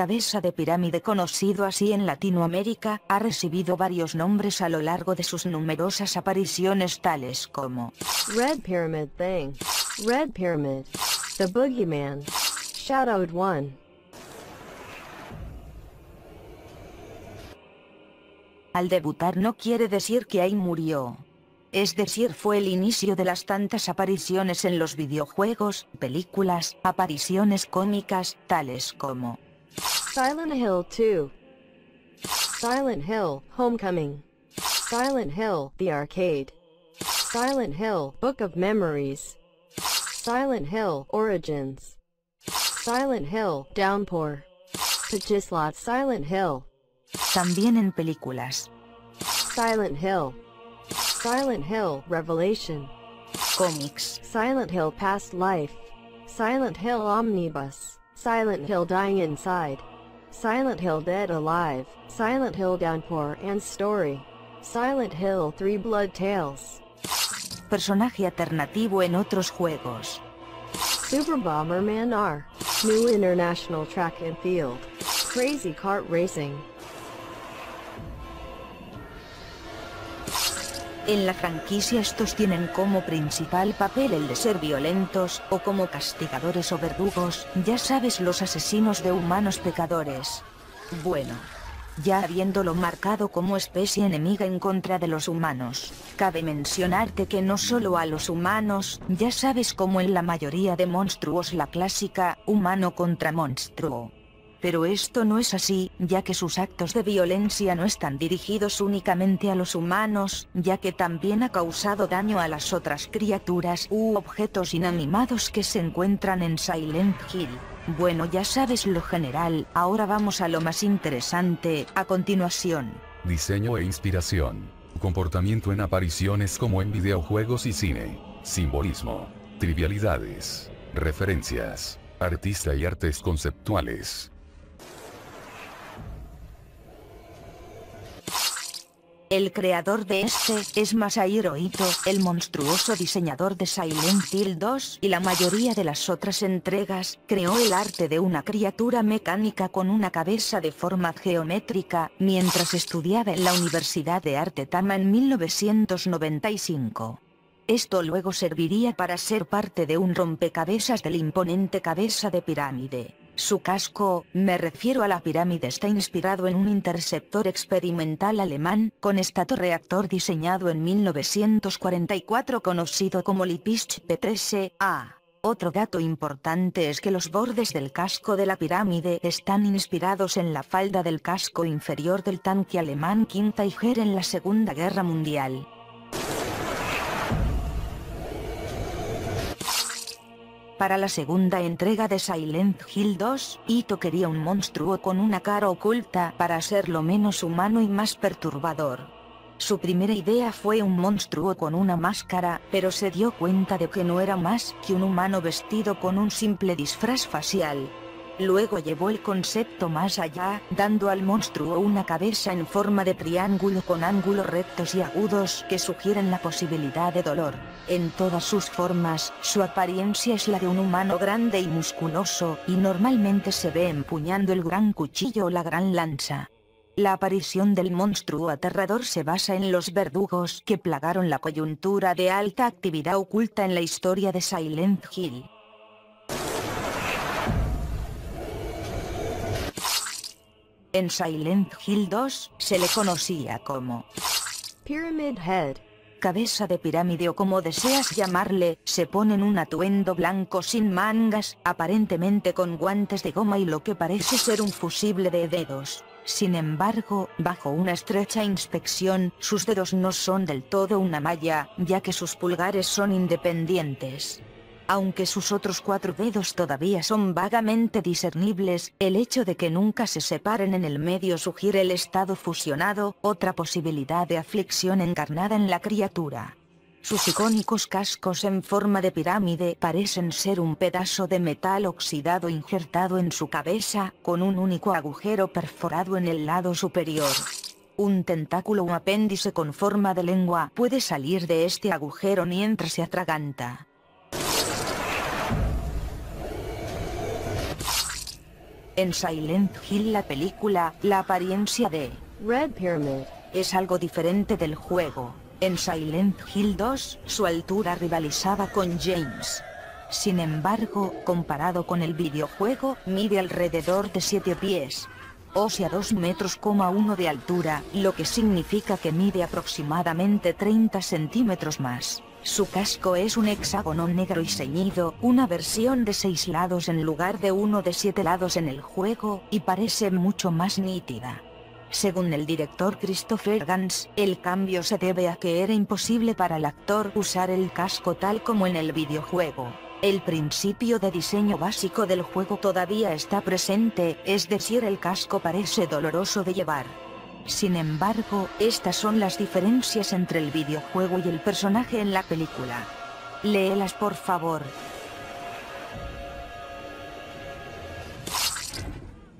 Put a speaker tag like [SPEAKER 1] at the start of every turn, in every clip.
[SPEAKER 1] cabeza de pirámide conocido así en Latinoamérica, ha recibido varios nombres a lo largo de sus numerosas apariciones tales como
[SPEAKER 2] Red Pyramid Thing. Red Pyramid. The Boogeyman. Shadowed One.
[SPEAKER 1] Al debutar no quiere decir que ahí murió. Es decir, fue el inicio de las tantas apariciones en los videojuegos, películas, apariciones cómicas, tales como
[SPEAKER 2] Silent Hill 2. Silent Hill Homecoming. Silent Hill The Arcade. Silent Hill Book of Memories. Silent Hill Origins. Silent Hill Downpour. Pagislot Silent Hill.
[SPEAKER 1] también en películas,
[SPEAKER 2] Silent Hill. Silent Hill Revelation.
[SPEAKER 1] cómics,
[SPEAKER 2] Silent Hill Past Life. Silent Hill Omnibus. Silent Hill Dying Inside. Silent Hill Dead Alive. Silent Hill Downpour and Story. Silent Hill Three Blood Tales.
[SPEAKER 1] personaje alternativo en otros juegos,
[SPEAKER 2] Super Bomberman R. New International Track and Field. Crazy Kart Racing.
[SPEAKER 1] En la franquicia estos tienen como principal papel el de ser violentos, o como castigadores o verdugos, ya sabes los asesinos de humanos pecadores. Bueno. Ya habiéndolo marcado como especie enemiga en contra de los humanos, cabe mencionarte que no solo a los humanos, ya sabes como en la mayoría de monstruos la clásica, humano contra monstruo. Pero esto no es así, ya que sus actos de violencia no están dirigidos únicamente a los humanos, ya que también ha causado daño a las otras criaturas u objetos inanimados que se encuentran en Silent Hill. Bueno ya sabes lo general, ahora vamos a lo más interesante, a continuación.
[SPEAKER 3] Diseño e inspiración. Comportamiento en apariciones como en videojuegos y cine. Simbolismo. Trivialidades. Referencias. Artista y artes conceptuales.
[SPEAKER 1] El creador de este es Masahiro Ito, el monstruoso diseñador de Silent Hill 2 y la mayoría de las otras entregas, creó el arte de una criatura mecánica con una cabeza de forma geométrica, mientras estudiaba en la Universidad de Arte Tama en 1995. Esto luego serviría para ser parte de un rompecabezas del imponente cabeza de pirámide. Su casco, me refiero a la pirámide, está inspirado en un interceptor experimental alemán, con reactor diseñado en 1944 conocido como Lipschitz P13A. Otro dato importante es que los bordes del casco de la pirámide están inspirados en la falda del casco inferior del tanque alemán Tiger en la Segunda Guerra Mundial. Para la segunda entrega de Silent Hill 2, Ito quería un monstruo con una cara oculta para hacerlo menos humano y más perturbador. Su primera idea fue un monstruo con una máscara, pero se dio cuenta de que no era más que un humano vestido con un simple disfraz facial. Luego llevó el concepto más allá, dando al monstruo una cabeza en forma de triángulo con ángulos rectos y agudos que sugieren la posibilidad de dolor. En todas sus formas, su apariencia es la de un humano grande y musculoso, y normalmente se ve empuñando el gran cuchillo o la gran lanza. La aparición del monstruo aterrador se basa en los verdugos que plagaron la coyuntura de alta actividad oculta en la historia de Silent Hill. En Silent Hill 2, se le conocía como
[SPEAKER 2] Pyramid Head.
[SPEAKER 1] cabeza de pirámide o como deseas llamarle, se pone en un atuendo blanco sin mangas, aparentemente con guantes de goma y lo que parece ser un fusible de dedos. Sin embargo, bajo una estrecha inspección, sus dedos no son del todo una malla, ya que sus pulgares son independientes. Aunque sus otros cuatro dedos todavía son vagamente discernibles, el hecho de que nunca se separen en el medio sugiere el estado fusionado, otra posibilidad de aflicción encarnada en la criatura. Sus icónicos cascos en forma de pirámide parecen ser un pedazo de metal oxidado injertado en su cabeza, con un único agujero perforado en el lado superior. Un tentáculo o apéndice con forma de lengua puede salir de este agujero mientras se atraganta. En Silent Hill la película, la apariencia de
[SPEAKER 2] Red Pyramid.
[SPEAKER 1] es algo diferente del juego. En Silent Hill 2, su altura rivalizaba con James. Sin embargo, comparado con el videojuego, mide alrededor de 7 pies. O sea 2 metros, uno de altura, lo que significa que mide aproximadamente 30 centímetros más. Su casco es un hexágono negro y ceñido, una versión de 6 lados en lugar de uno de 7 lados en el juego, y parece mucho más nítida. Según el director Christopher Gans, el cambio se debe a que era imposible para el actor usar el casco tal como en el videojuego. El principio de diseño básico del juego todavía está presente, es decir el casco parece doloroso de llevar. Sin embargo, estas son las diferencias entre el videojuego y el personaje en la película. Léelas por favor.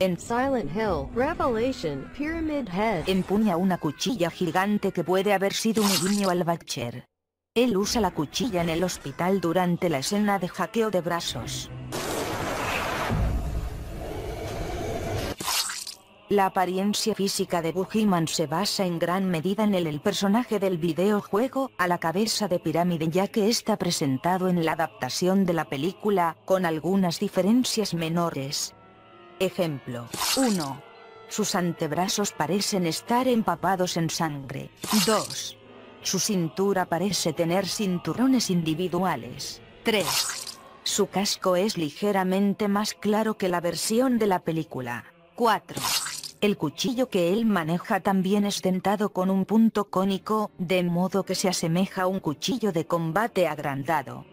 [SPEAKER 1] En
[SPEAKER 2] Silent Hill, Revelation, Pyramid Head.
[SPEAKER 1] empuña una cuchilla gigante que puede haber sido un guiño al Batcher. Él usa la cuchilla en el hospital durante la escena de hackeo de brazos. La apariencia física de Boogeyman se basa en gran medida en el, el personaje del videojuego, a la cabeza de pirámide ya que está presentado en la adaptación de la película, con algunas diferencias menores. Ejemplo. 1. Sus antebrazos parecen estar empapados en sangre. 2. Su cintura parece tener cinturones individuales. 3. Su casco es ligeramente más claro que la versión de la película. 4. El cuchillo que él maneja también es dentado con un punto cónico, de modo que se asemeja a un cuchillo de combate agrandado.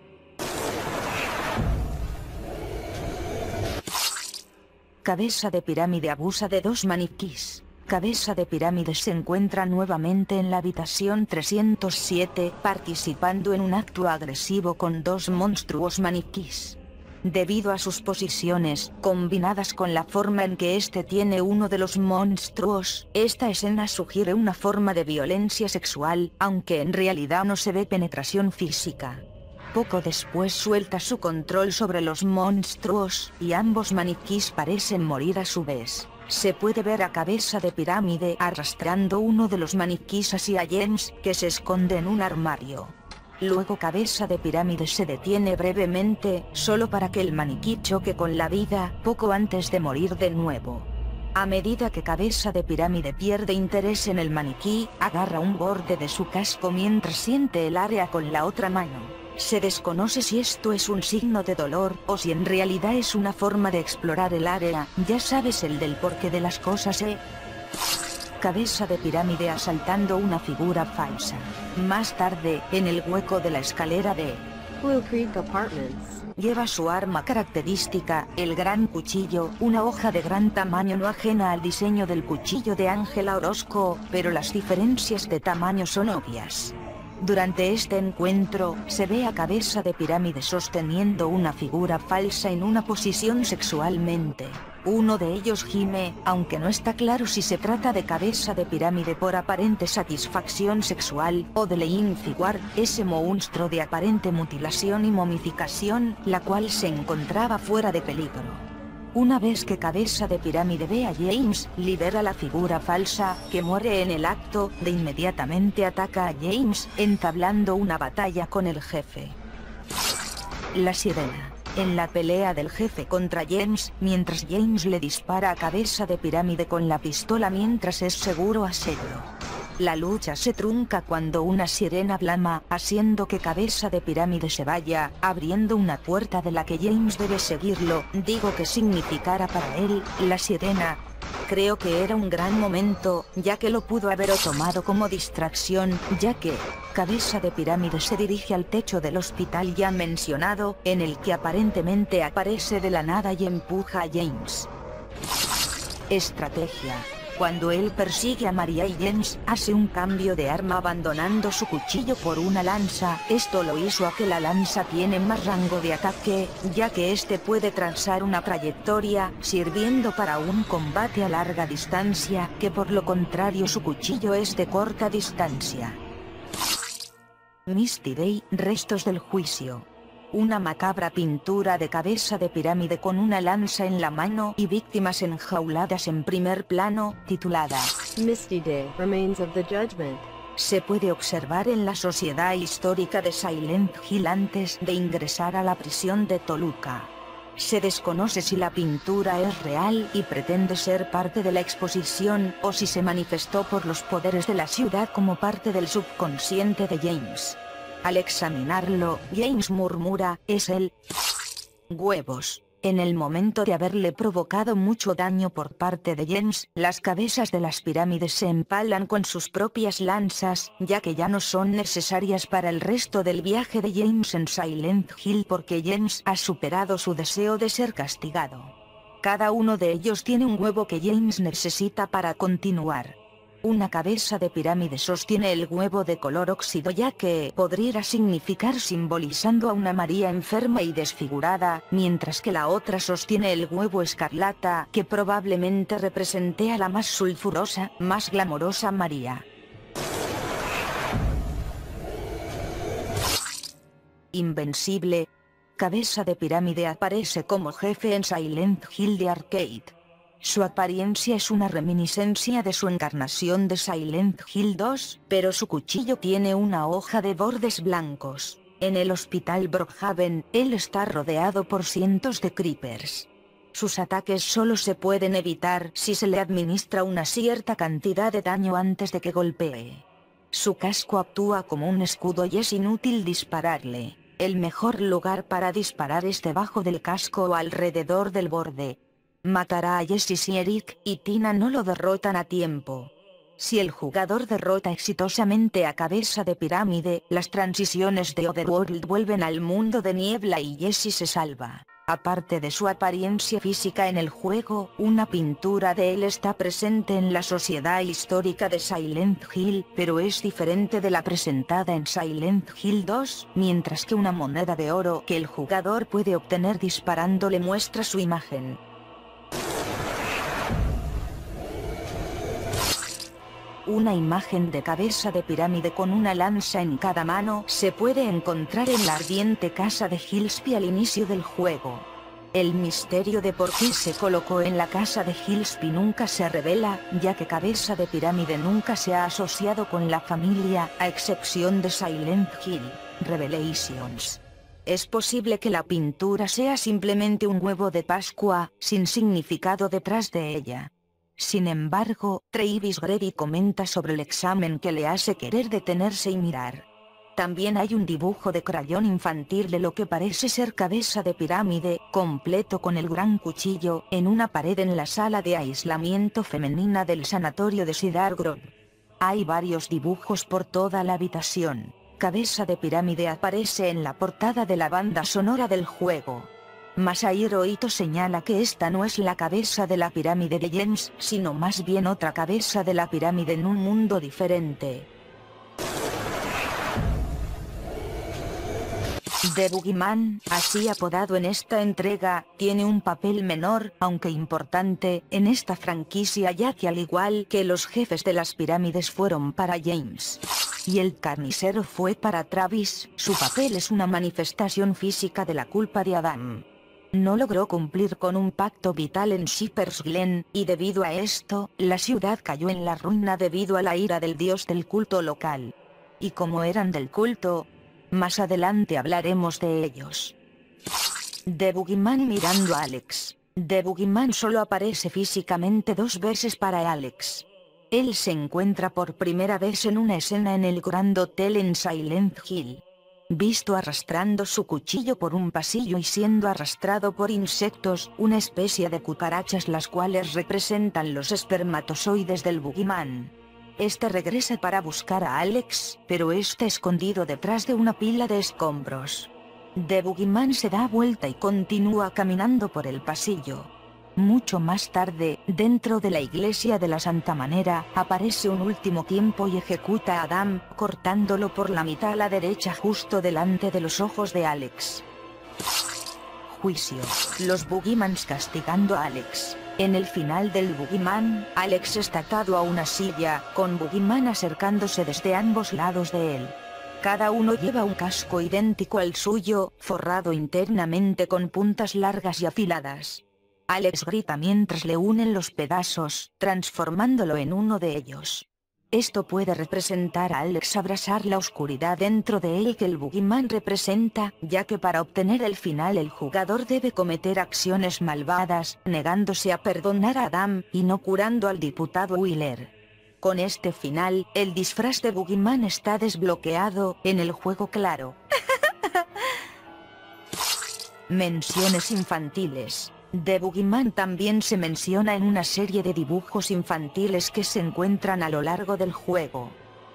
[SPEAKER 1] Cabeza de pirámide abusa de dos maniquís. Cabeza de pirámide se encuentra nuevamente en la habitación 307, participando en un acto agresivo con dos monstruos maniquís. Debido a sus posiciones, combinadas con la forma en que este tiene uno de los monstruos, esta escena sugiere una forma de violencia sexual, aunque en realidad no se ve penetración física. Poco después suelta su control sobre los monstruos, y ambos maniquís parecen morir a su vez. Se puede ver a cabeza de pirámide arrastrando uno de los maniquís hacia James, que se esconde en un armario. Luego cabeza de pirámide se detiene brevemente, solo para que el maniquí choque con la vida, poco antes de morir de nuevo. A medida que cabeza de pirámide pierde interés en el maniquí, agarra un borde de su casco mientras siente el área con la otra mano. Se desconoce si esto es un signo de dolor, o si en realidad es una forma de explorar el área, ya sabes el del porqué de las cosas, ¿eh? Cabeza de pirámide asaltando una figura falsa. Más tarde, en el hueco de la escalera de
[SPEAKER 2] Blue Creek Apartments.
[SPEAKER 1] Lleva su arma característica, el gran cuchillo, una hoja de gran tamaño no ajena al diseño del cuchillo de Ángela Orozco, pero las diferencias de tamaño son obvias. Durante este encuentro, se ve a cabeza de pirámide sosteniendo una figura falsa en una posición sexualmente. Uno de ellos gime, aunque no está claro si se trata de cabeza de pirámide por aparente satisfacción sexual, o de Lein Figuar, ese monstruo de aparente mutilación y momificación, la cual se encontraba fuera de peligro. Una vez que Cabeza de Pirámide ve a James, libera la figura falsa, que muere en el acto, de inmediatamente ataca a James, entablando una batalla con el jefe. La sirena. En la pelea del jefe contra James, mientras James le dispara a Cabeza de Pirámide con la pistola mientras es seguro hacerlo. La lucha se trunca cuando una sirena blama, haciendo que cabeza de pirámide se vaya, abriendo una puerta de la que James debe seguirlo, digo que significara para él, la sirena. Creo que era un gran momento, ya que lo pudo haber tomado como distracción, ya que, cabeza de pirámide se dirige al techo del hospital ya mencionado, en el que aparentemente aparece de la nada y empuja a James. Estrategia. Cuando él persigue a María y James, hace un cambio de arma abandonando su cuchillo por una lanza. Esto lo hizo a que la lanza tiene más rango de ataque, ya que este puede trazar una trayectoria, sirviendo para un combate a larga distancia, que por lo contrario su cuchillo es de corta distancia. Misty Day, restos del juicio. Una macabra pintura de cabeza de pirámide con una lanza en la mano y víctimas enjauladas en primer plano, titulada
[SPEAKER 2] Misty Day, Remains of the Judgment.
[SPEAKER 1] se puede observar en la sociedad histórica de Silent Hill antes de ingresar a la prisión de Toluca. Se desconoce si la pintura es real y pretende ser parte de la exposición o si se manifestó por los poderes de la ciudad como parte del subconsciente de James. Al examinarlo, James murmura, es el huevos. En el momento de haberle provocado mucho daño por parte de James, las cabezas de las pirámides se empalan con sus propias lanzas, ya que ya no son necesarias para el resto del viaje de James en Silent Hill porque James ha superado su deseo de ser castigado. Cada uno de ellos tiene un huevo que James necesita para continuar. Una cabeza de pirámide sostiene el huevo de color óxido ya que podría significar simbolizando a una María enferma y desfigurada, mientras que la otra sostiene el huevo escarlata que probablemente represente a la más sulfurosa, más glamorosa María. Invencible. Cabeza de pirámide aparece como jefe en Silent Hill de Arcade. Su apariencia es una reminiscencia de su encarnación de Silent Hill 2, pero su cuchillo tiene una hoja de bordes blancos. En el hospital Brookhaven, él está rodeado por cientos de creepers. Sus ataques solo se pueden evitar si se le administra una cierta cantidad de daño antes de que golpee. Su casco actúa como un escudo y es inútil dispararle. El mejor lugar para disparar es debajo del casco o alrededor del borde, matará a Jesse si Eric y Tina no lo derrotan a tiempo. Si el jugador derrota exitosamente a cabeza de pirámide, las transiciones de Otherworld vuelven al mundo de niebla y Jesse se salva. Aparte de su apariencia física en el juego, una pintura de él está presente en la sociedad histórica de Silent Hill, pero es diferente de la presentada en Silent Hill 2, mientras que una moneda de oro que el jugador puede obtener disparando le muestra su imagen. Una imagen de cabeza de pirámide con una lanza en cada mano se puede encontrar en la ardiente casa de Hillsby al inicio del juego. El misterio de por qué se colocó en la casa de Hillsby nunca se revela, ya que cabeza de pirámide nunca se ha asociado con la familia, a excepción de Silent Hill, Revelations. Es posible que la pintura sea simplemente un huevo de Pascua, sin significado detrás de ella. Sin embargo, Travis Grady comenta sobre el examen que le hace querer detenerse y mirar. También hay un dibujo de crayón infantil de lo que parece ser cabeza de pirámide, completo con el gran cuchillo, en una pared en la sala de aislamiento femenina del sanatorio de Cedar Grove. Hay varios dibujos por toda la habitación. Cabeza de pirámide aparece en la portada de la banda sonora del juego. Masahiro Ito señala que esta no es la cabeza de la pirámide de James, sino más bien otra cabeza de la pirámide en un mundo diferente. The Boogeyman, así apodado en esta entrega, tiene un papel menor, aunque importante, en esta franquicia ya que al igual que los jefes de las pirámides fueron para James. Y el carnicero fue para Travis, su papel es una manifestación física de la culpa de Adam. No logró cumplir con un pacto vital en Shippers Glen, y debido a esto, la ciudad cayó en la ruina debido a la ira del dios del culto local. Y como eran del culto, más adelante hablaremos de ellos. The Boogeyman mirando a Alex. The Boogeyman solo aparece físicamente dos veces para Alex. Él se encuentra por primera vez en una escena en el Grand Hotel en Silent Hill. Visto arrastrando su cuchillo por un pasillo y siendo arrastrado por insectos, una especie de cucarachas las cuales representan los espermatozoides del Boogeyman. Este regresa para buscar a Alex, pero está escondido detrás de una pila de escombros. The Boogeyman se da vuelta y continúa caminando por el pasillo. Mucho más tarde, dentro de la iglesia de la Santa Manera, aparece un último tiempo y ejecuta a Adam, cortándolo por la mitad a la derecha justo delante de los ojos de Alex. Juicio. Los Boogeymans castigando a Alex. En el final del Boogeyman, Alex está atado a una silla, con Boogeyman acercándose desde ambos lados de él. Cada uno lleva un casco idéntico al suyo, forrado internamente con puntas largas y afiladas. Alex grita mientras le unen los pedazos, transformándolo en uno de ellos. Esto puede representar a Alex abrazar la oscuridad dentro de él que el Boogeyman representa, ya que para obtener el final el jugador debe cometer acciones malvadas, negándose a perdonar a Adam, y no curando al diputado Wheeler. Con este final, el disfraz de Boogeyman está desbloqueado, en el juego claro. Menciones infantiles. The Boogeyman también se menciona en una serie de dibujos infantiles que se encuentran a lo largo del juego.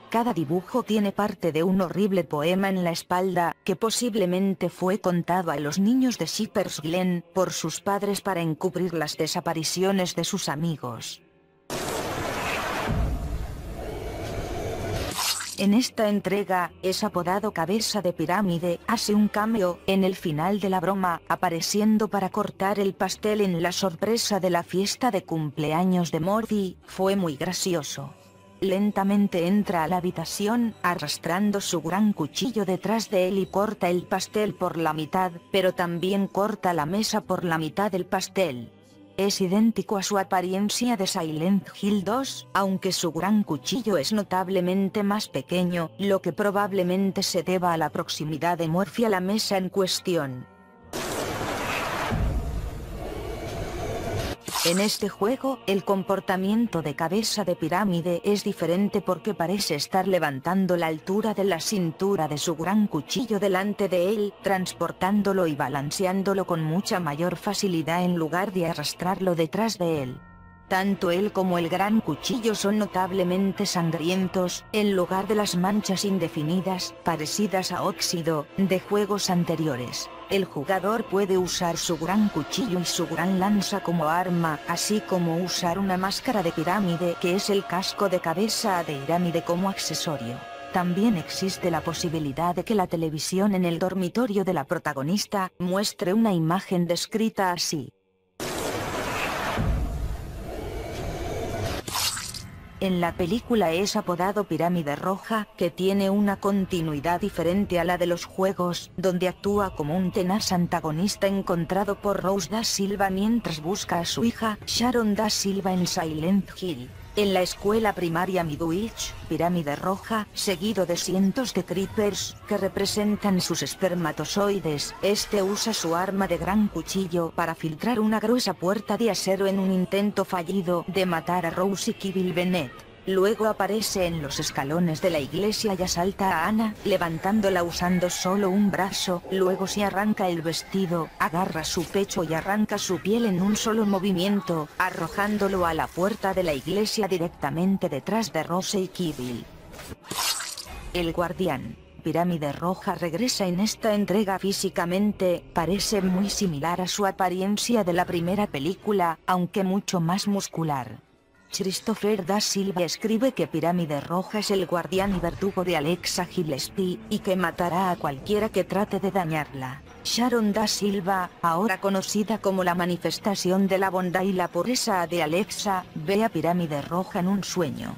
[SPEAKER 1] Cada dibujo tiene parte de un horrible poema en la espalda, que posiblemente fue contado a los niños de Shippers Glen por sus padres para encubrir las desapariciones de sus amigos. En esta entrega, es apodado Cabeza de Pirámide, hace un cameo, en el final de la broma, apareciendo para cortar el pastel en la sorpresa de la fiesta de cumpleaños de Morty, fue muy gracioso. Lentamente entra a la habitación, arrastrando su gran cuchillo detrás de él y corta el pastel por la mitad, pero también corta la mesa por la mitad del pastel. Es idéntico a su apariencia de Silent Hill 2, aunque su gran cuchillo es notablemente más pequeño, lo que probablemente se deba a la proximidad de Murphy a la mesa en cuestión. En este juego, el comportamiento de cabeza de pirámide es diferente porque parece estar levantando la altura de la cintura de su gran cuchillo delante de él, transportándolo y balanceándolo con mucha mayor facilidad en lugar de arrastrarlo detrás de él. Tanto él como el gran cuchillo son notablemente sangrientos, en lugar de las manchas indefinidas, parecidas a óxido, de juegos anteriores. El jugador puede usar su gran cuchillo y su gran lanza como arma, así como usar una máscara de pirámide que es el casco de cabeza de pirámide como accesorio. También existe la posibilidad de que la televisión en el dormitorio de la protagonista muestre una imagen descrita así. En la película es apodado Pirámide Roja, que tiene una continuidad diferente a la de los juegos, donde actúa como un tenaz antagonista encontrado por Rose da Silva mientras busca a su hija, Sharon da Silva en Silent Hill. En la escuela primaria Midwich, Pirámide Roja, seguido de cientos de creepers, que representan sus espermatozoides, este usa su arma de gran cuchillo para filtrar una gruesa puerta de acero en un intento fallido de matar a Rose y Kibil Bennett. Luego aparece en los escalones de la iglesia y asalta a Ana, levantándola usando solo un brazo, luego se arranca el vestido, agarra su pecho y arranca su piel en un solo movimiento, arrojándolo a la puerta de la iglesia directamente detrás de Rose y Kibil. El guardián. Pirámide Roja regresa en esta entrega físicamente, parece muy similar a su apariencia de la primera película, aunque mucho más muscular. Christopher da Silva escribe que Pirámide Roja es el guardián y verdugo de Alexa Gillespie, y que matará a cualquiera que trate de dañarla. Sharon da Silva, ahora conocida como la manifestación de la bondad y la pureza de Alexa, ve a Pirámide Roja en un sueño.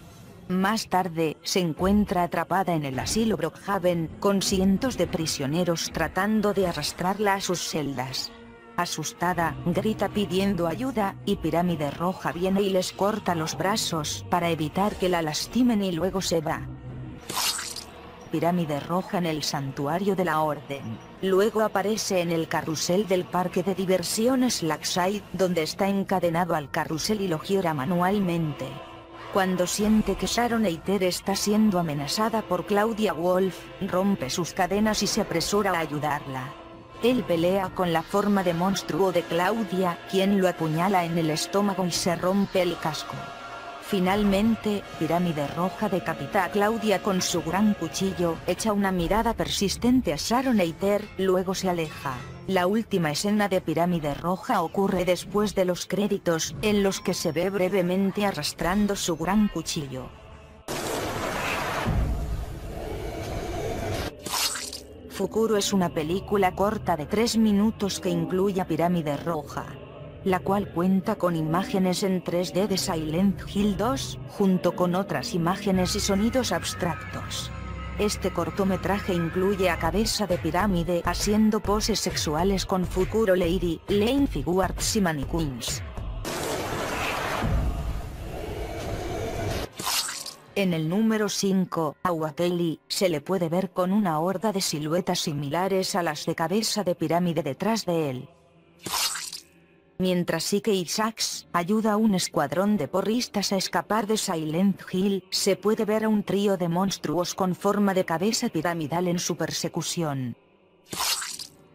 [SPEAKER 1] Más tarde, se encuentra atrapada en el asilo Brookhaven, con cientos de prisioneros tratando de arrastrarla a sus celdas. Asustada, grita pidiendo ayuda, y Pirámide Roja viene y les corta los brazos para evitar que la lastimen y luego se va. Pirámide Roja en el Santuario de la Orden. Luego aparece en el carrusel del parque de diversiones Lakside, donde está encadenado al carrusel y lo gira manualmente. Cuando siente que Sharon Eiter está siendo amenazada por Claudia Wolf, rompe sus cadenas y se apresura a ayudarla. Él pelea con la forma de monstruo de Claudia, quien lo apuñala en el estómago y se rompe el casco. Finalmente, Pirámide Roja decapita a Claudia con su gran cuchillo, echa una mirada persistente a Sharon Eiter, luego se aleja. La última escena de Pirámide Roja ocurre después de los créditos, en los que se ve brevemente arrastrando su gran cuchillo. Fukuro es una película corta de 3 minutos que incluye a Pirámide Roja, la cual cuenta con imágenes en 3D de Silent Hill 2, junto con otras imágenes y sonidos abstractos. Este cortometraje incluye a Cabeza de Pirámide haciendo poses sexuales con Fukuro Lady, Lane Figuarts y Mannequins. En el número 5, a Wakeli, se le puede ver con una horda de siluetas similares a las de cabeza de pirámide detrás de él. Mientras Ike Isaacs ayuda a un escuadrón de porristas a escapar de Silent Hill, se puede ver a un trío de monstruos con forma de cabeza piramidal en su persecución.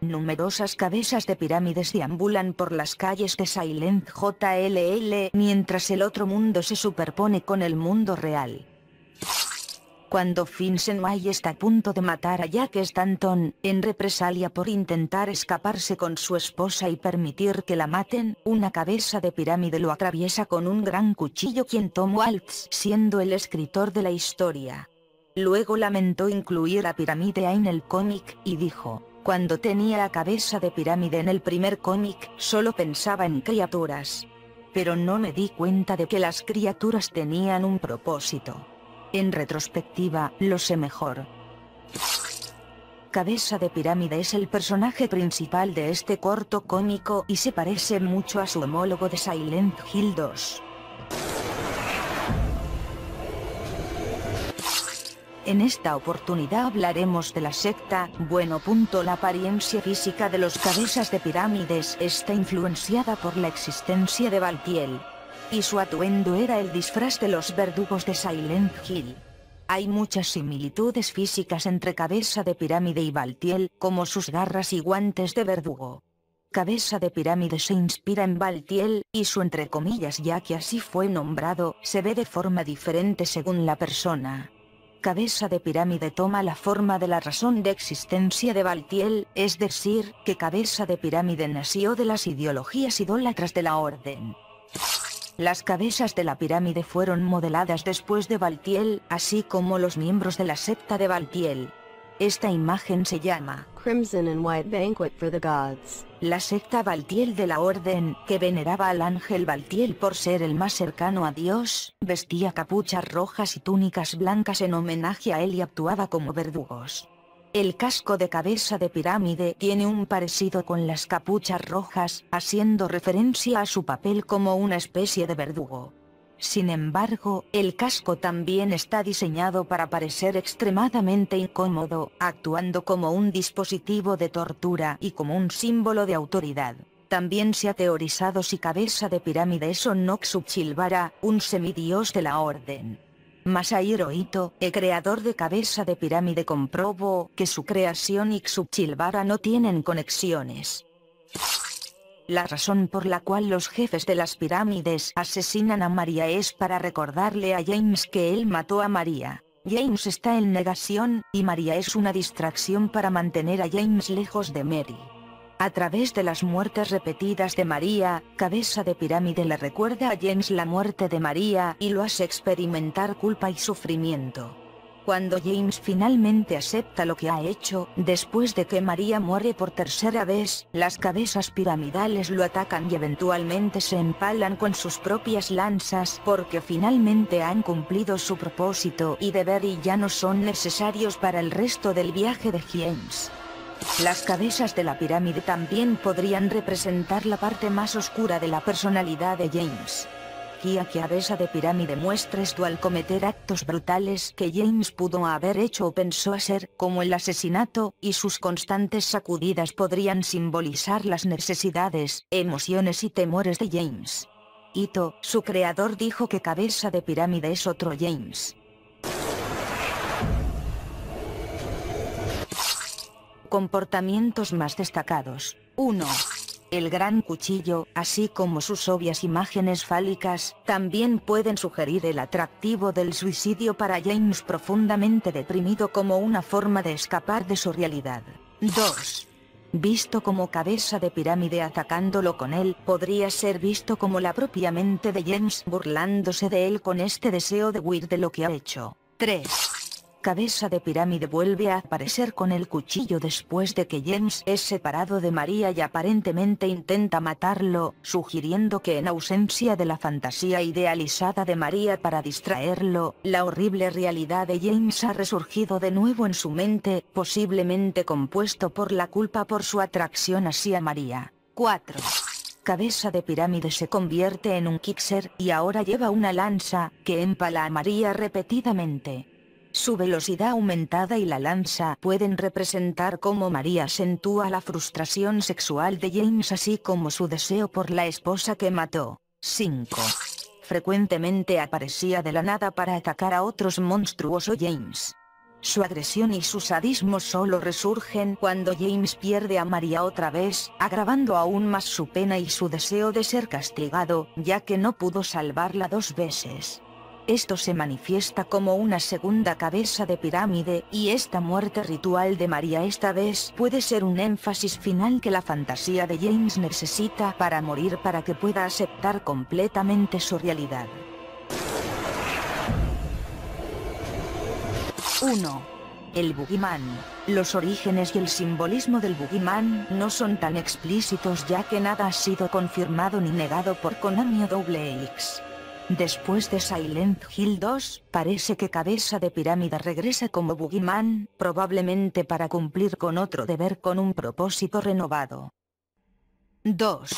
[SPEAKER 1] Numerosas cabezas de pirámides deambulan por las calles de Silent JLL mientras el otro mundo se superpone con el mundo real. Cuando Finsenway está a punto de matar a Jack Stanton, en represalia por intentar escaparse con su esposa y permitir que la maten, una cabeza de pirámide lo atraviesa con un gran cuchillo quien Tom Waltz siendo el escritor de la historia. Luego lamentó incluir a pirámide en el cómic, y dijo, cuando tenía la cabeza de pirámide en el primer cómic, solo pensaba en criaturas. Pero no me di cuenta de que las criaturas tenían un propósito. En retrospectiva, lo sé mejor. Cabeza de Pirámide es el personaje principal de este corto cómico y se parece mucho a su homólogo de Silent Hill 2. En esta oportunidad hablaremos de la secta, bueno. Punto, la apariencia física de los cabezas de pirámides está influenciada por la existencia de Baltiel, y su atuendo era el disfraz de los verdugos de Silent Hill. Hay muchas similitudes físicas entre Cabeza de Pirámide y Baltiel, como sus garras y guantes de verdugo. Cabeza de Pirámide se inspira en Baltiel, y su entre comillas ya que así fue nombrado, se ve de forma diferente según la persona. Cabeza de Pirámide toma la forma de la razón de existencia de Baltiel, es decir, que Cabeza de Pirámide nació de las ideologías idólatras de la Orden. Las cabezas de la pirámide fueron modeladas después de Baltiel, así como los miembros de la secta de Baltiel. Esta imagen se llama
[SPEAKER 2] Crimson and White Banquet for the Gods.
[SPEAKER 1] La secta Baltiel de la Orden, que veneraba al ángel Baltiel por ser el más cercano a Dios, vestía capuchas rojas y túnicas blancas en homenaje a él y actuaba como verdugos. El casco de cabeza de pirámide tiene un parecido con las capuchas rojas, haciendo referencia a su papel como una especie de verdugo. Sin embargo, el casco también está diseñado para parecer extremadamente incómodo, actuando como un dispositivo de tortura y como un símbolo de autoridad. También se ha teorizado si cabeza de pirámide es o no un semidios de la orden. Masahiro Ito, el creador de Cabeza de Pirámide comprobó que su creación y Xubchilvara no tienen conexiones. La razón por la cual los jefes de las pirámides asesinan a María es para recordarle a James que él mató a María. James está en negación, y María es una distracción para mantener a James lejos de Mary. A través de las muertes repetidas de María, Cabeza de Pirámide le recuerda a James la muerte de María y lo hace experimentar culpa y sufrimiento. Cuando James finalmente acepta lo que ha hecho, después de que María muere por tercera vez, las cabezas piramidales lo atacan y eventualmente se empalan con sus propias lanzas porque finalmente han cumplido su propósito y deber y ya no son necesarios para el resto del viaje de James. Las cabezas de la pirámide también podrían representar la parte más oscura de la personalidad de James. Kia cabeza de pirámide muestra esto al cometer actos brutales que James pudo haber hecho o pensó hacer, como el asesinato, y sus constantes sacudidas podrían simbolizar las necesidades, emociones y temores de James. Ito, su creador dijo que cabeza de pirámide es otro James. Comportamientos más destacados. 1. El gran cuchillo, así como sus obvias imágenes fálicas, también pueden sugerir el atractivo del suicidio para James profundamente deprimido como una forma de escapar de su realidad. 2. Visto como cabeza de pirámide atacándolo con él, podría ser visto como la propia mente de James burlándose de él con este deseo de huir de lo que ha hecho. 3. Cabeza de Pirámide vuelve a aparecer con el cuchillo después de que James es separado de María y aparentemente intenta matarlo, sugiriendo que en ausencia de la fantasía idealizada de María para distraerlo, la horrible realidad de James ha resurgido de nuevo en su mente, posiblemente compuesto por la culpa por su atracción hacia María. 4. Cabeza de Pirámide se convierte en un Kixer y ahora lleva una lanza, que empala a María repetidamente. Su velocidad aumentada y la lanza pueden representar cómo María acentúa la frustración sexual de James así como su deseo por la esposa que mató. 5. Frecuentemente aparecía de la nada para atacar a otros monstruosos James. Su agresión y su sadismo solo resurgen cuando James pierde a María otra vez, agravando aún más su pena y su deseo de ser castigado, ya que no pudo salvarla dos veces. Esto se manifiesta como una segunda cabeza de pirámide, y esta muerte ritual de María esta vez puede ser un énfasis final que la fantasía de James necesita para morir para que pueda aceptar completamente su realidad. 1. El Boogeyman. Los orígenes y el simbolismo del Boogeyman no son tan explícitos ya que nada ha sido confirmado ni negado por Konami o. Después de Silent Hill 2, parece que Cabeza de Pirámide regresa como Boogeyman, probablemente para cumplir con otro deber con un propósito renovado. 2.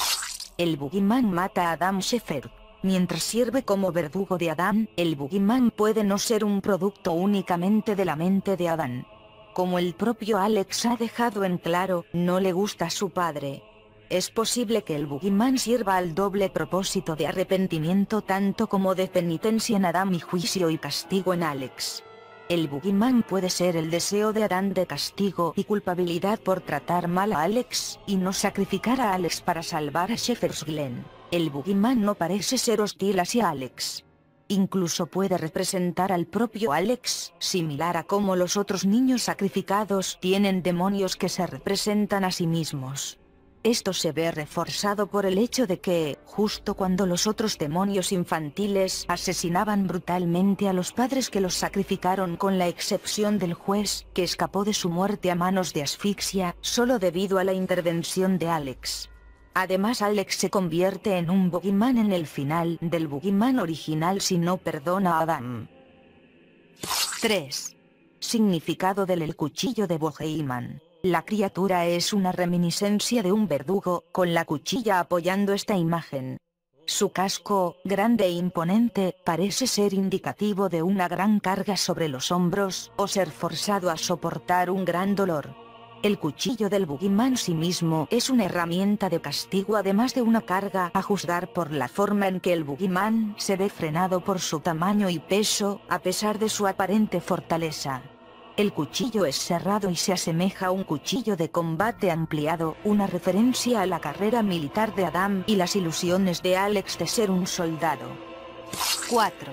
[SPEAKER 1] El Boogeyman mata a Adam Shepard. Mientras sirve como verdugo de Adam, el Boogeyman puede no ser un producto únicamente de la mente de Adam. Como el propio Alex ha dejado en claro, no le gusta su padre, es posible que el Boogeyman sirva al doble propósito de arrepentimiento tanto como de penitencia en Adam y juicio y castigo en Alex. El Boogeyman puede ser el deseo de Adán de castigo y culpabilidad por tratar mal a Alex, y no sacrificar a Alex para salvar a Shepherd's Glen. El Boogeyman no parece ser hostil hacia Alex. Incluso puede representar al propio Alex, similar a como los otros niños sacrificados tienen demonios que se representan a sí mismos. Esto se ve reforzado por el hecho de que, justo cuando los otros demonios infantiles asesinaban brutalmente a los padres que los sacrificaron con la excepción del juez, que escapó de su muerte a manos de asfixia, solo debido a la intervención de Alex. Además Alex se convierte en un Boogeyman en el final del Boogeyman original si no perdona a Adam. 3. Significado del El Cuchillo de Boogeyman la criatura es una reminiscencia de un verdugo, con la cuchilla apoyando esta imagen. Su casco, grande e imponente, parece ser indicativo de una gran carga sobre los hombros, o ser forzado a soportar un gran dolor. El cuchillo del Boogeyman sí mismo es una herramienta de castigo además de una carga a juzgar por la forma en que el Boogeyman se ve frenado por su tamaño y peso, a pesar de su aparente fortaleza. El cuchillo es cerrado y se asemeja a un cuchillo de combate ampliado, una referencia a la carrera militar de Adam y las ilusiones de Alex de ser un soldado. 4.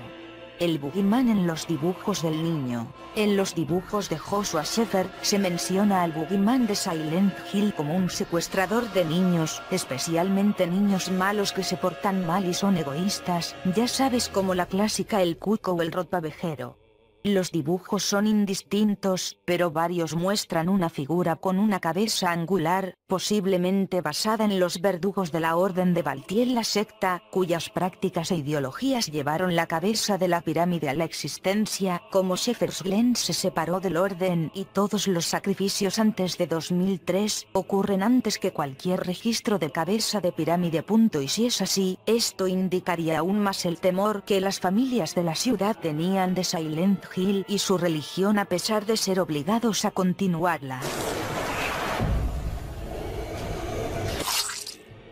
[SPEAKER 1] El Boogeyman en los dibujos del niño. En los dibujos de Joshua Shepard se menciona al Boogeyman de Silent Hill como un secuestrador de niños, especialmente niños malos que se portan mal y son egoístas, ya sabes como la clásica el cuco o el ropavejero. Los dibujos son indistintos, pero varios muestran una figura con una cabeza angular, posiblemente basada en los verdugos de la Orden de Baltiel la secta, cuyas prácticas e ideologías llevaron la cabeza de la pirámide a la existencia, como Glen se separó del orden y todos los sacrificios antes de 2003, ocurren antes que cualquier registro de cabeza de pirámide. Y si es así, esto indicaría aún más el temor que las familias de la ciudad tenían de Silent Hill y su religión a pesar de ser obligados a continuarla.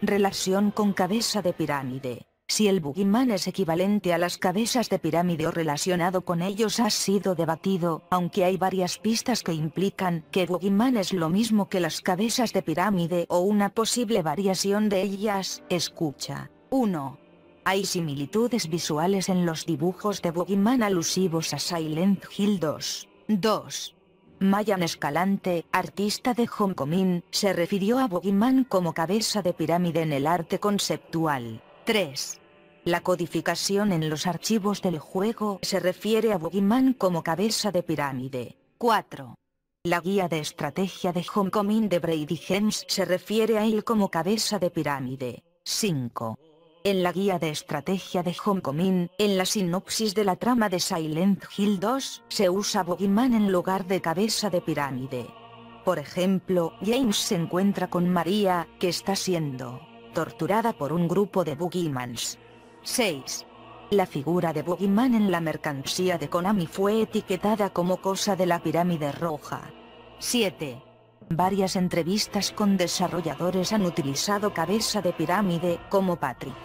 [SPEAKER 1] Relación con cabeza de pirámide. Si el Boogeyman es equivalente a las cabezas de pirámide o relacionado con ellos ha sido debatido, aunque hay varias pistas que implican que Boogeyman es lo mismo que las cabezas de pirámide o una posible variación de ellas, escucha. 1. Hay similitudes visuales en los dibujos de Boogeyman alusivos a Silent Hill 2. 2. Mayan Escalante, artista de Homecoming, se refirió a Boogeyman como cabeza de pirámide en el arte conceptual. 3. La codificación en los archivos del juego se refiere a Boogeyman como cabeza de pirámide. 4. La guía de estrategia de Homecoming de Brady James se refiere a él como cabeza de pirámide. 5. En la guía de estrategia de Homecoming, en la sinopsis de la trama de Silent Hill 2, se usa Boogeyman en lugar de cabeza de pirámide. Por ejemplo, James se encuentra con María, que está siendo torturada por un grupo de Boogeymans. 6. La figura de Boogeyman en la mercancía de Konami fue etiquetada como cosa de la pirámide roja. 7. Varias entrevistas con desarrolladores han utilizado cabeza de pirámide, como Patrick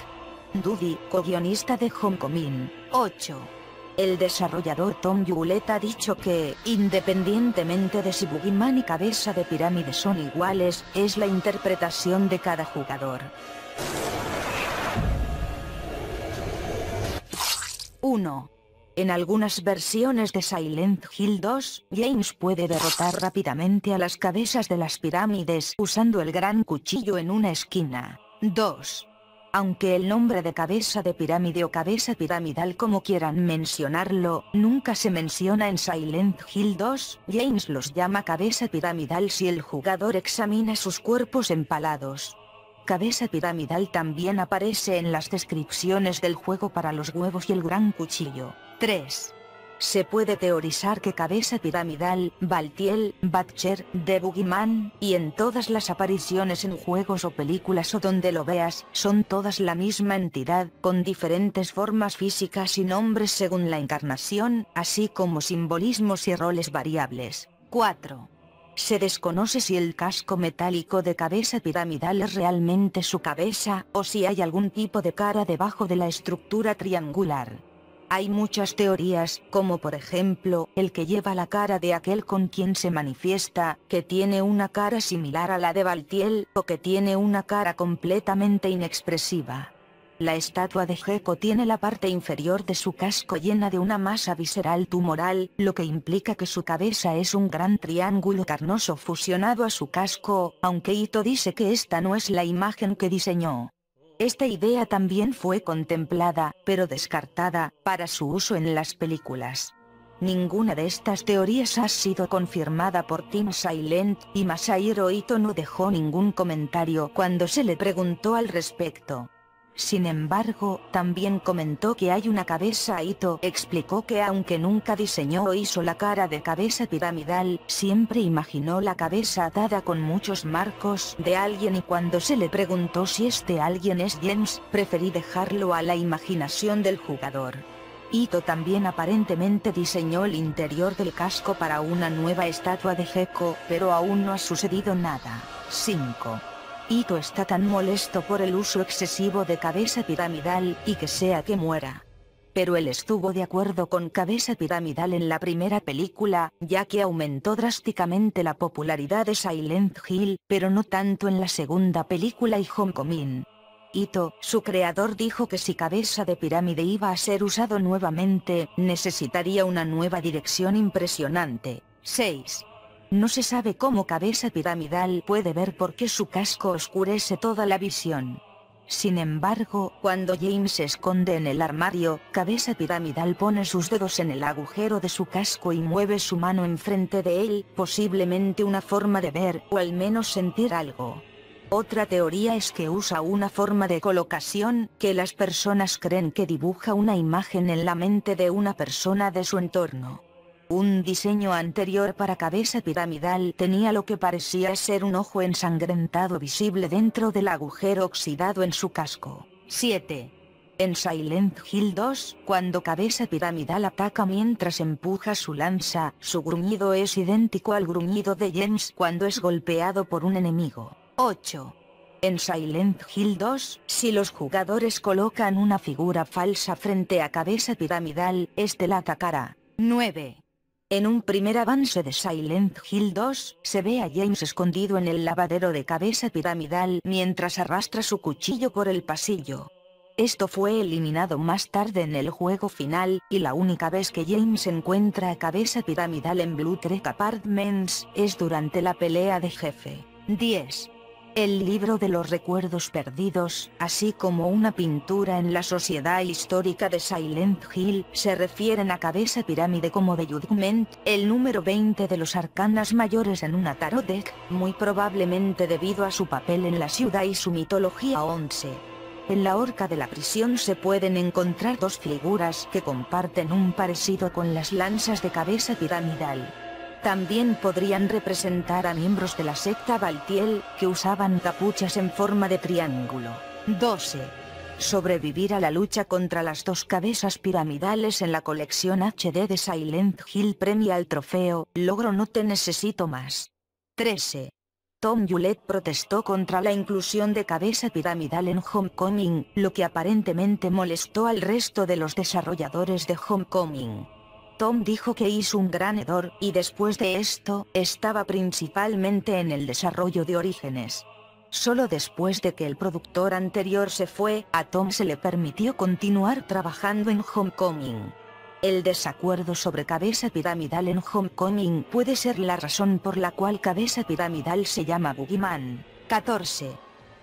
[SPEAKER 1] Dudy, co-guionista de Homecoming. 8. El desarrollador Tom Hewlett ha dicho que, independientemente de si Boogeyman y Cabeza de Pirámide son iguales, es la interpretación de cada jugador. 1. En algunas versiones de Silent Hill 2, James puede derrotar rápidamente a las cabezas de las pirámides usando el gran cuchillo en una esquina. 2. Aunque el nombre de cabeza de pirámide o cabeza piramidal como quieran mencionarlo, nunca se menciona en Silent Hill 2, James los llama cabeza piramidal si el jugador examina sus cuerpos empalados. Cabeza piramidal también aparece en las descripciones del juego para los huevos y el gran cuchillo. 3. Se puede teorizar que Cabeza Piramidal, Baltiel, Batcher, The Boogeyman, y en todas las apariciones en juegos o películas o donde lo veas, son todas la misma entidad, con diferentes formas físicas y nombres según la encarnación, así como simbolismos y roles variables. 4. Se desconoce si el casco metálico de cabeza piramidal es realmente su cabeza, o si hay algún tipo de cara debajo de la estructura triangular. Hay muchas teorías, como por ejemplo, el que lleva la cara de aquel con quien se manifiesta, que tiene una cara similar a la de Baltiel, o que tiene una cara completamente inexpresiva. La estatua de Gecko tiene la parte inferior de su casco llena de una masa visceral tumoral, lo que implica que su cabeza es un gran triángulo carnoso fusionado a su casco, aunque Ito dice que esta no es la imagen que diseñó. Esta idea también fue contemplada, pero descartada, para su uso en las películas. Ninguna de estas teorías ha sido confirmada por Team Silent, y Masahiro Ito no dejó ningún comentario cuando se le preguntó al respecto. Sin embargo, también comentó que hay una cabeza Ito explicó que aunque nunca diseñó o hizo la cara de cabeza piramidal, siempre imaginó la cabeza atada con muchos marcos de alguien y cuando se le preguntó si este alguien es James, preferí dejarlo a la imaginación del jugador. Ito también aparentemente diseñó el interior del casco para una nueva estatua de Gecko, pero aún no ha sucedido nada. 5. Ito está tan molesto por el uso excesivo de cabeza piramidal, y que sea que muera. Pero él estuvo de acuerdo con cabeza piramidal en la primera película, ya que aumentó drásticamente la popularidad de Silent Hill, pero no tanto en la segunda película y Homecoming. Ito, su creador dijo que si cabeza de pirámide iba a ser usado nuevamente, necesitaría una nueva dirección impresionante. 6. No se sabe cómo cabeza piramidal puede ver por qué su casco oscurece toda la visión. Sin embargo, cuando James se esconde en el armario, cabeza piramidal pone sus dedos en el agujero de su casco y mueve su mano enfrente de él, posiblemente una forma de ver, o al menos sentir algo. Otra teoría es que usa una forma de colocación, que las personas creen que dibuja una imagen en la mente de una persona de su entorno. Un diseño anterior para cabeza piramidal tenía lo que parecía ser un ojo ensangrentado visible dentro del agujero oxidado en su casco. 7. En Silent Hill 2, cuando cabeza piramidal ataca mientras empuja su lanza, su gruñido es idéntico al gruñido de James cuando es golpeado por un enemigo. 8. En Silent Hill 2, si los jugadores colocan una figura falsa frente a cabeza piramidal, este la atacará. 9. En un primer avance de Silent Hill 2, se ve a James escondido en el lavadero de cabeza piramidal mientras arrastra su cuchillo por el pasillo. Esto fue eliminado más tarde en el juego final, y la única vez que James encuentra a cabeza piramidal en Blue Trek Apartments, es durante la pelea de jefe. 10. El libro de los recuerdos perdidos, así como una pintura en la Sociedad Histórica de Silent Hill, se refieren a cabeza pirámide como de Judgment, el número 20 de los arcanas mayores en una tarot deck, muy probablemente debido a su papel en la ciudad y su mitología 11. En la horca de la prisión se pueden encontrar dos figuras que comparten un parecido con las lanzas de cabeza piramidal. También podrían representar a miembros de la secta Baltiel, que usaban capuchas en forma de triángulo. 12. Sobrevivir a la lucha contra las dos cabezas piramidales en la colección HD de Silent Hill premia al trofeo, logro no te necesito más. 13. Tom Hewlett protestó contra la inclusión de cabeza piramidal en Homecoming, lo que aparentemente molestó al resto de los desarrolladores de Homecoming. Tom dijo que hizo un gran error, y después de esto, estaba principalmente en el desarrollo de Orígenes. Solo después de que el productor anterior se fue, a Tom se le permitió continuar trabajando en Homecoming. El desacuerdo sobre cabeza piramidal en Homecoming puede ser la razón por la cual cabeza piramidal se llama Boogeyman. 14.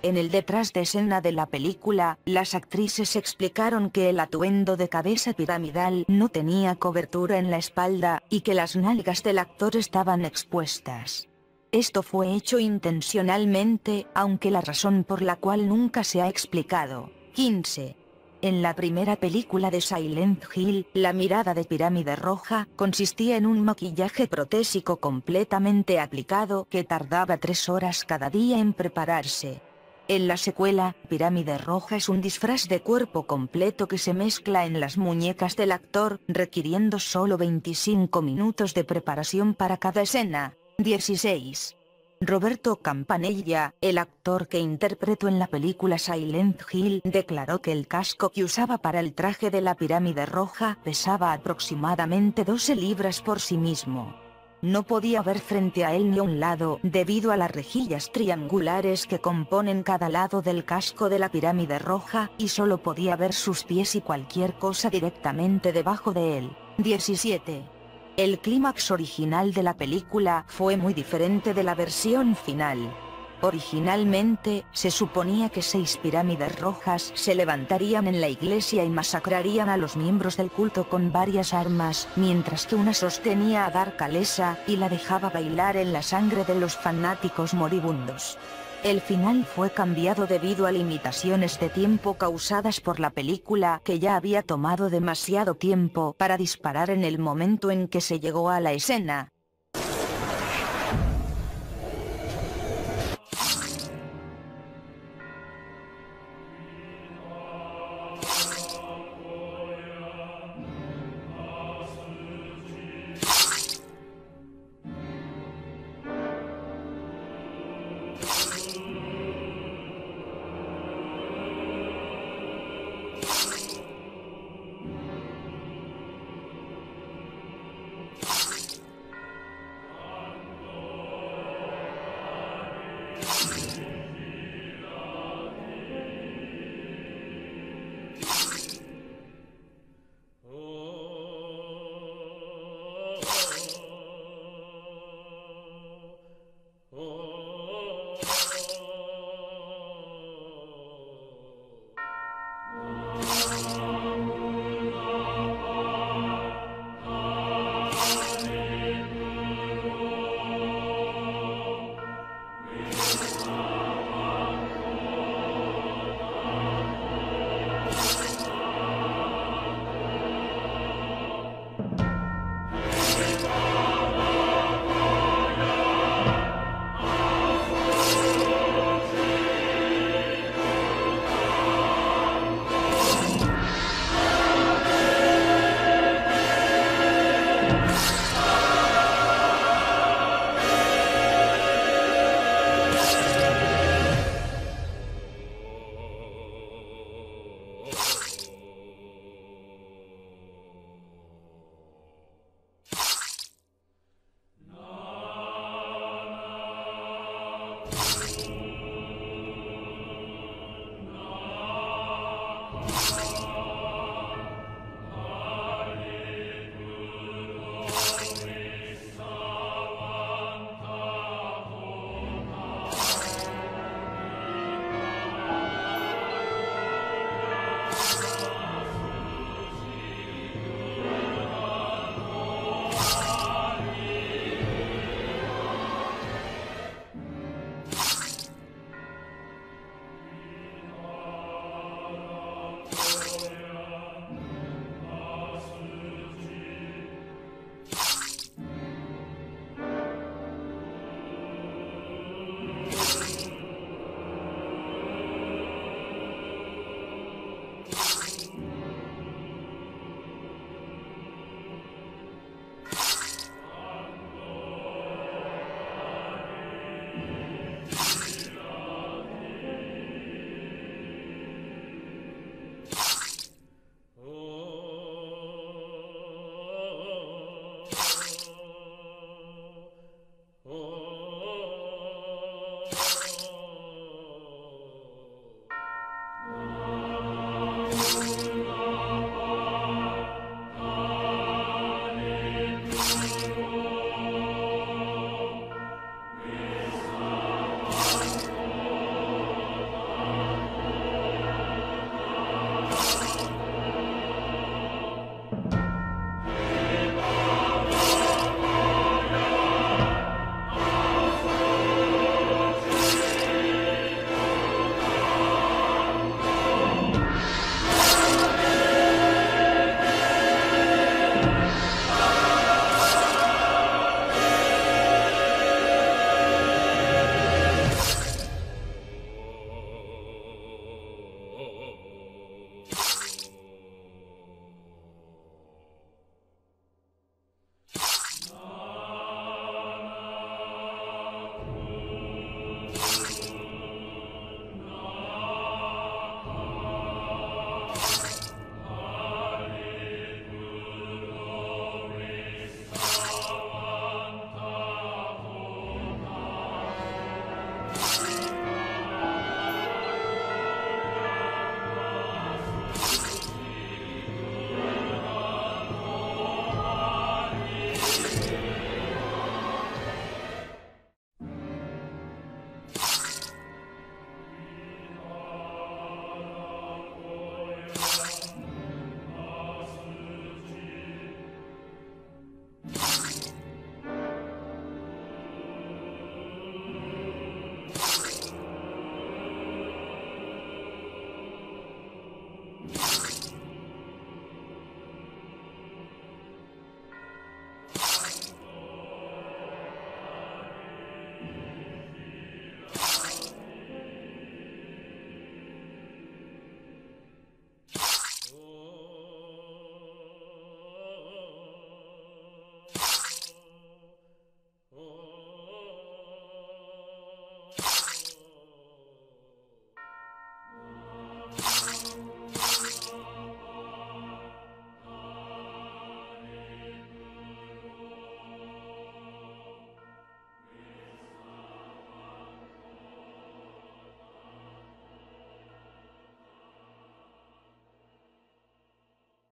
[SPEAKER 1] En el detrás de escena de la película, las actrices explicaron que el atuendo de cabeza piramidal no tenía cobertura en la espalda, y que las nalgas del actor estaban expuestas. Esto fue hecho intencionalmente, aunque la razón por la cual nunca se ha explicado. 15. En la primera película de Silent Hill, la mirada de pirámide roja consistía en un maquillaje protésico completamente aplicado que tardaba tres horas cada día en prepararse. En la secuela, Pirámide Roja es un disfraz de cuerpo completo que se mezcla en las muñecas del actor, requiriendo solo 25 minutos de preparación para cada escena. 16. Roberto Campanella, el actor que interpretó en la película Silent Hill, declaró que el casco que usaba para el traje de la pirámide roja pesaba aproximadamente 12 libras por sí mismo. No podía ver frente a él ni un lado, debido a las rejillas triangulares que componen cada lado del casco de la pirámide roja, y solo podía ver sus pies y cualquier cosa directamente debajo de él. 17. El clímax original de la película fue muy diferente de la versión final. Originalmente, se suponía que seis pirámides rojas se levantarían en la iglesia y masacrarían a los miembros del culto con varias armas, mientras que una sostenía a Dark Alessa y la dejaba bailar en la sangre de los fanáticos moribundos. El final fue cambiado debido a limitaciones de tiempo causadas por la película que ya había tomado demasiado tiempo para disparar en el momento en que se llegó a la escena,